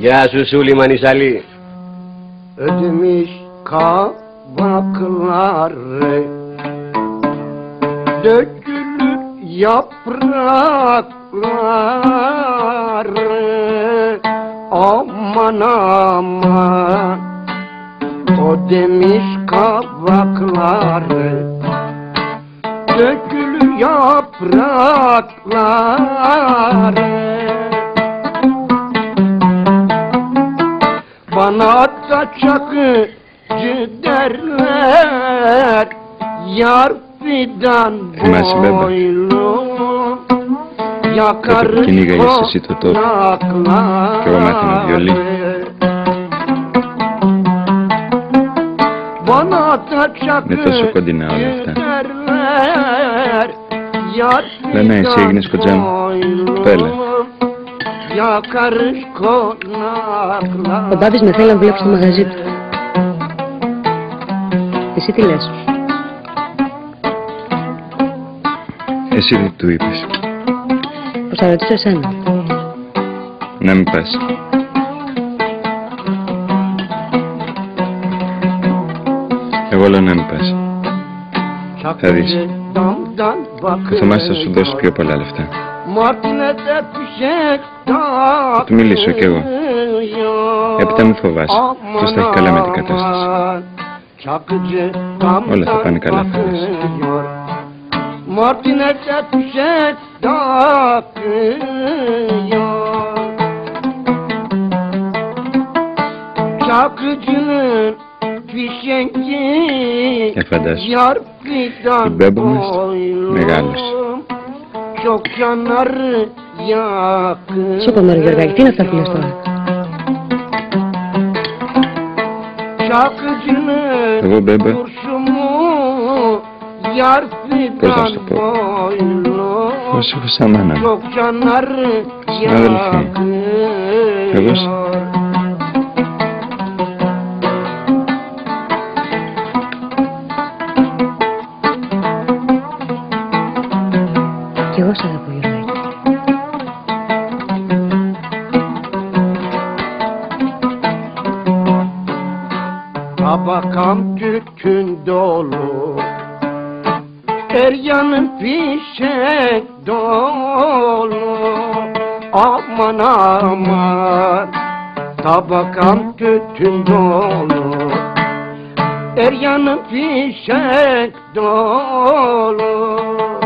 Γεια σου Σούλη Μανισαλή. Ödemiş kabakları Dökülür yaprakları Aman aman O demiş kabakları Dökülür yaprakları Bana da çakıcı derler Yar fidan Θυμάσαι, Μπέμπα. boylu Yakar που κυνήγαγες εσύ το τόπο konakları. κι εγώ μάθαινα βιολί. Bana da Με τόσο κοντινά όλα çakıcı αυτά. derler Yar Λένε, εσύ fidan έγινες κοντζά Ο Μπάμπης με θέλει να δουλέψει στο μαγαζί του. Εσύ τι λες; Εσύ δεν του είπες. Πως θα ρωτήσω εσένα; Να μην πας. Εγώ λέω να μην πας. Θα δεις. Το Θωμάς θα σου δώσει πιο πολλά λεφτά. Θα του μιλήσω κι εγώ. Έπειτα μην φοβάσαι. Αυτός θα έχει καλά με την κατάσταση. Όλα θα πάνε καλά, θα δεις. Martinete fişek takıyor Çakıcının fişengi Ya fantazio. Yar fidan Την Μπέμπα μας boylum. μεγάλωσε. Su con Mario Vergaitina sarkıyor sana. Hello baby. Pojďte to. Prosím, sama ne. Snadrfím. Hello. 무엇을 보여요? Tabakam tütün dolu Her yanım fişek dolu Aman aman Tabakam tütün dolu Her yanım fişek dolu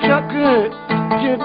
çakıcı